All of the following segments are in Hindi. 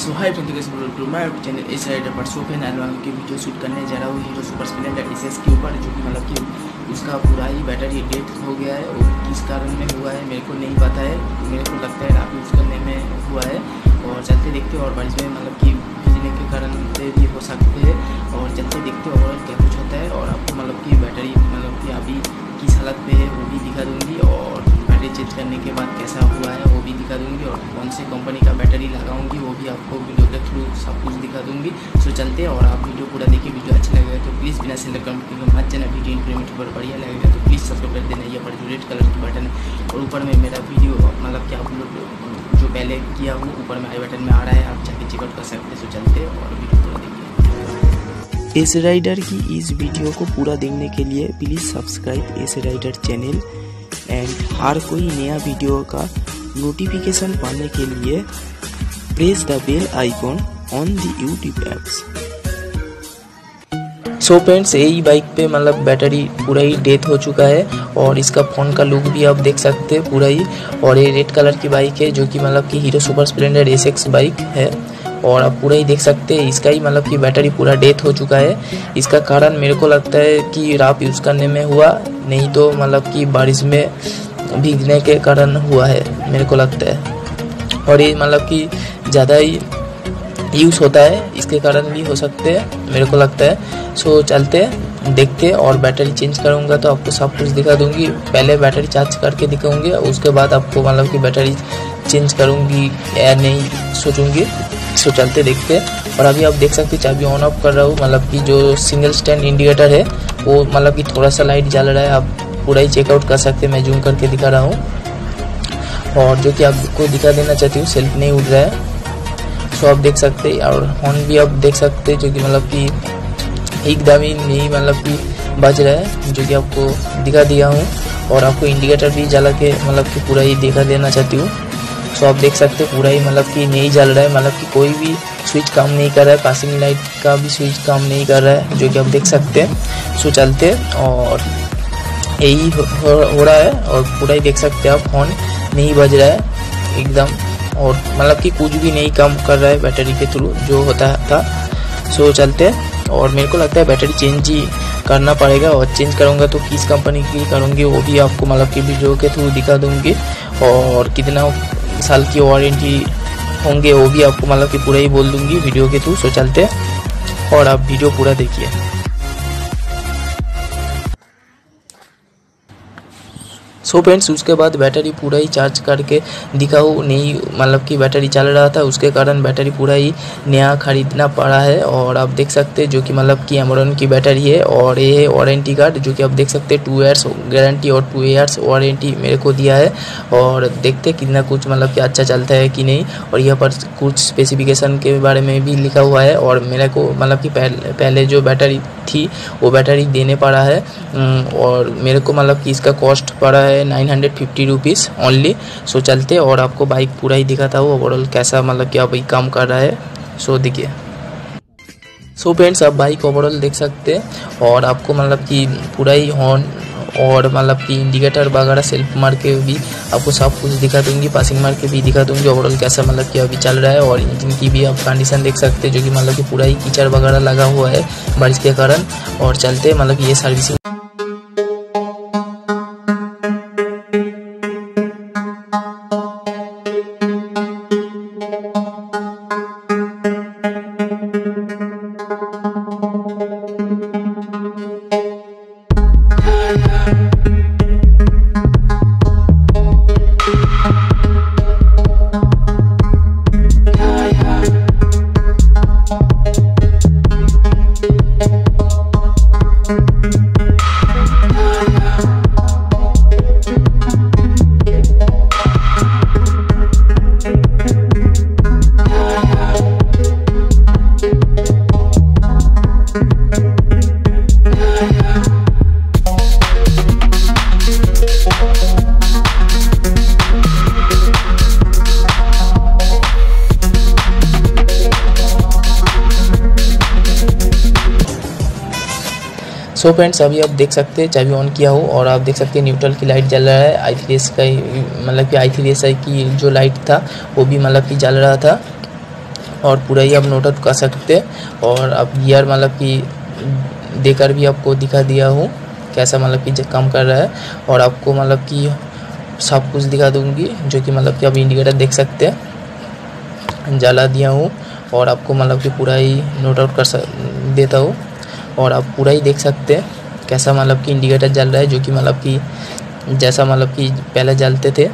सो हाई फ्रेंड कैसे बोल टू मैं चैनल इस साइड पर सो नाइन की वीडियो शूट करने जा रहा हूँ। हीरो सुपर स्प्लेंडर एस के ऊपर, जो कि मतलब कि उसका पूरा ही बैटरी डेट हो गया है और किस कारण में हुआ है, मेरे को नहीं पता है। मेरे को लगता है आप यूज़ करने में हुआ है। और चलते देखते और बारिश में मतलब के बाद कैसा हुआ है, वो भी दिखा दूँगी और कौन से कंपनी का बैटरी लगाऊँगी, वो भी आपको वीडियो के थ्रू सब कुछ दिखा दूँगी। सो चलते हैं और आप वीडियो पूरा देखिए वीडियो अच्छा लगेगा तो प्लीज़ बिना सेलेक्ट कमेंट मत जाना वीडियो इंक्रीमेंट पर बढ़िया लगेगा तो प्लीज़ सब्सक्राइब कर देना, ये पर जो रेड कलर की बटन है। और ऊपर में मेरा वीडियो मतलब क्या आप लोग जो पहले किया हूँ ऊपर में आई बटन में आ रहा है, आप जाके चेकआउट कर सकते हैं। सो चलते और वीडियो पूरा देखिए। एस राइडर की इस वीडियो को पूरा देखने के लिए please subscribe S rider channel and हर कोई नया वीडियो का नोटिफिकेशन पाने के लिए press the bell icon on the YouTube apps so friends यही बाइक पे मतलब बैटरी पूरा ही डेथ हो चुका है और इसका फ़ोन का लुक भी आप देख सकते हैं पूरा ही और ये रेड कलर की बाइक है जो कि मतलब कि Hero Super Splendor S bike है। और आप पूरा ही देख सकते हैं। इसका ही मतलब कि बैटरी पूरा डेथ हो चुका है। इसका कारण मेरे को लगता है कि राप यूज़ करने में हुआ, नहीं तो मतलब कि बारिश में भीगने के कारण हुआ है, मेरे को लगता है। और ये मतलब कि ज़्यादा ही यूज़ होता है, इसके कारण भी हो सकते हैं, मेरे को लगता है। सो चलते देखते और बैटरी चेंज करूँगा तो आपको सब कुछ दिखा दूँगी। पहले बैटरी चार्ज करके दिखाऊँगी, उसके बाद आपको मतलब कि बैटरी चेंज करूँगी या नहीं सोचूँगी सो चलते देखते और अभी आप देख सकते चाबी ऑन ऑफ़ कर रहा हूँ मतलब कि जो सिंगल स्टैंड इंडिकेटर है, वो मतलब कि थोड़ा सा लाइट जल रहा है, आप पूरा ही चेकआउट कर सकते हैं, मैं जूम करके दिखा रहा हूँ। और जो कि आपको दिखा देना चाहती हूँ सेल्फ नहीं उठ रहा है। सो आप देख सकते हैं, और हॉर्न भी आप देख सकते हैं, जो कि मतलब कि एकदम ही नहीं मतलब कि बज रहा है, जो कि आपको दिखा दिया हूँ। और आपको इंडिकेटर भी जला के मतलब कि पूरा ही दिखा देना चाहती हूँ। सो आप देख सकते हैं पूरा ही मतलब कि नहीं जल रहा है। मतलब कि कोई भी स्विच काम नहीं कर रहा है। पासिंग लाइट का भी स्विच काम नहीं कर रहा है जो कि आप देख सकते हैं। सो चलते और यही हो, हो, रहा है और पूरा ही देख सकते हैं आप फ़ोन नहीं बज रहा है एकदम। और मतलब कि कुछ भी नहीं काम कर रहा है बैटरी के थ्रू जो होता था। सो चलते और मेरे को लगता है बैटरी चेंज ही करना पड़ेगा और चेंज करूँगा तो किस कंपनी की करूँगी वो भी आपको मतलब कि वीडियो के थ्रू दिखा दूँगी। और कितना साल की वारंटी होंगे, वो भी आपको मतलब कि पूरा ही बोल दूँगी वीडियो के थ्रू सो चलते और आप वीडियो पूरा देखिए। सो फ्रेंड्स, उसके बाद बैटरी पूरा ही चार्ज करके दिखाऊँ नहीं मतलब कि बैटरी चल रहा था, उसके कारण बैटरी पूरा ही नया खरीदना पड़ा है। और आप देख सकते हैं जो कि मतलब कि एमरन की बैटरी है, और ये है वारंटी कार्ड जो कि आप देख सकते हैं टू ईयर्स गारंटी और टू ईयर्स वारंटी मेरे को दिया है। और देखते कितना कुछ मतलब कि अच्छा चलता है कि नहीं। और यहाँ पर कुछ स्पेसिफिकेशन के बारे में भी लिखा हुआ है, और मेरे को मतलब कि पहले पहले जो बैटरी थी, वो बैटरी देने पड़ा है। और मेरे को मतलब कि इसका कॉस्ट पड़ा है nine hundred fifty rupees only so चलते और आपको बाइक पूरा ही दिखाता हूँ ओवरऑल कैसा मतलब कि अभी काम कर रहा है। सो देखिए। सो फ्रेंड्स आप बाइक ओवरऑल देख सकते हैं और आपको मतलब कि पूरा ही हॉर्न और मतलब कि इंडिकेटर वगैरह सेल्फ मार के भी आपको सब कुछ दिखा दूँगी पासिंग मार के भी दिखा दूँगी ओवरऑल कैसा मतलब कि अभी चल रहा है और इंजन की भी आप कंडीशन देख सकते हैं, जो कि मतलब कि पूरा ही कीचड़ वगैरह लगा हुआ है बारिश के कारण। और चलते मतलब ये servicing la la. So so friends अभी आप देख सकते हैं चाबी ऑन किया हो, और आप देख सकते हैं न्यूट्रल की लाइट जल रहा है। आई थ्री एस का मतलब कि आई थ्री एस आई की जो लाइट था, वो भी मतलब कि जल रहा था। और पूरा ही आप नोट आउट कर सकते और अब गियर मतलब कि देकर भी आपको दिखा दिया हूँ, कैसा मतलब कि काम कर रहा है। और आपको मतलब कि सब कुछ दिखा दूँगी, जो कि मतलब कि आप इंडिकेटर देख सकते हैं। जला दिया हूँ, और आपको मतलब कि पूरा ही नोट आउट कर देता हूँ। और आप पूरा ही देख सकते हैं कैसा मतलब कि इंडिकेटर जल रहा है, जो कि मतलब कि जैसा मतलब कि पहले जलते थे,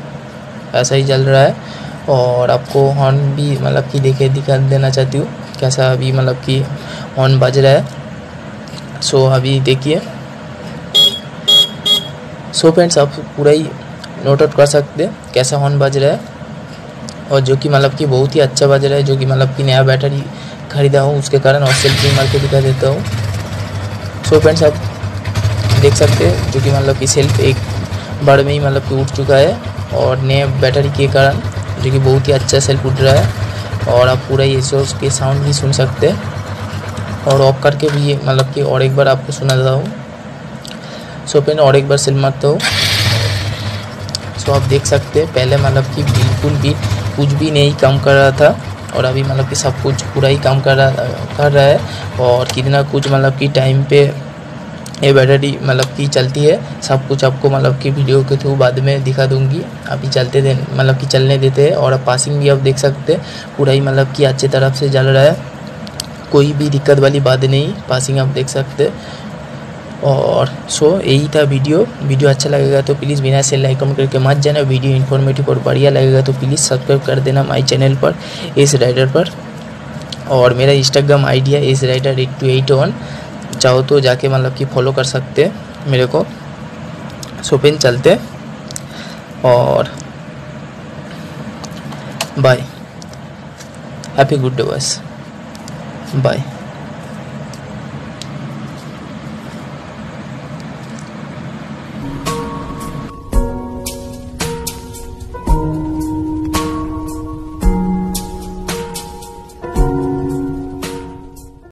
ऐसा ही जल रहा है। और आपको हॉर्न भी मतलब कि देखे दिखा देना चाहती हूँ कैसा अभी मतलब कि हॉर्न बज रहा है। सो अभी देखिए। सो फ्रेंड्स आप पूरा ही नोट आउट कर सकते हैं कैसा हॉर्न बज रहा है। और जो कि मतलब कि बहुत ही अच्छा बज रहा है, जो कि मतलब कि नया बैटरी खरीदा हूँ, उसके कारण और सेल्फी मार के दिखा देता हूँ। सो so फ्रेंड्स आप देख सकते हैं, जो कि मतलब कि सेल्फ एक बार में ही मतलब कि उठ चुका है और नए बैटरी के कारण जो कि बहुत ही अच्छा सेल्फ उठ रहा है और आप पूरा ये सोर्स के साउंड भी सुन सकते हैं। और ऑफ़ करके भी मतलब कि और एक बार आपको सुना देता हूँ। सो फ्रेंड और एक बार सेल मारता हूँ। सो आप देख सकते हैं, पहले मतलब कि बिल्कुल भी कुछ भी नहीं कम कर रहा था। और अभी मतलब कि सब कुछ पूरा ही काम कर रहा कर रहा है और कितना कुछ मतलब कि टाइम पे ये बैटरी मतलब कि चलती है, सब कुछ आपको मतलब कि वीडियो के थ्रू बाद में दिखा दूँगी। अभी चलते दे मतलब कि चलने देते हैं और अब पासिंग भी आप देख सकते हैं। पूरा ही मतलब कि अच्छे तरफ़ से जल रहा है। कोई भी दिक्कत वाली बात नहीं पासिंग आप देख सकते और सो यही था वीडियो वीडियो अच्छा लगेगा तो प्लीज़ बिना से लाइक कमेंट करके मत जाना वीडियो इन्फॉर्मेटिव और बढ़िया लगेगा तो प्लीज़ सब्सक्राइब कर देना माई चैनल पर एस राइडर पर और मेरा इंस्टाग्राम है S rider eight two eight one चाहो तो जाके मतलब कि फॉलो कर सकते मेरे को। पेन चलते और बाय हैप्पी गुड डे बस बाय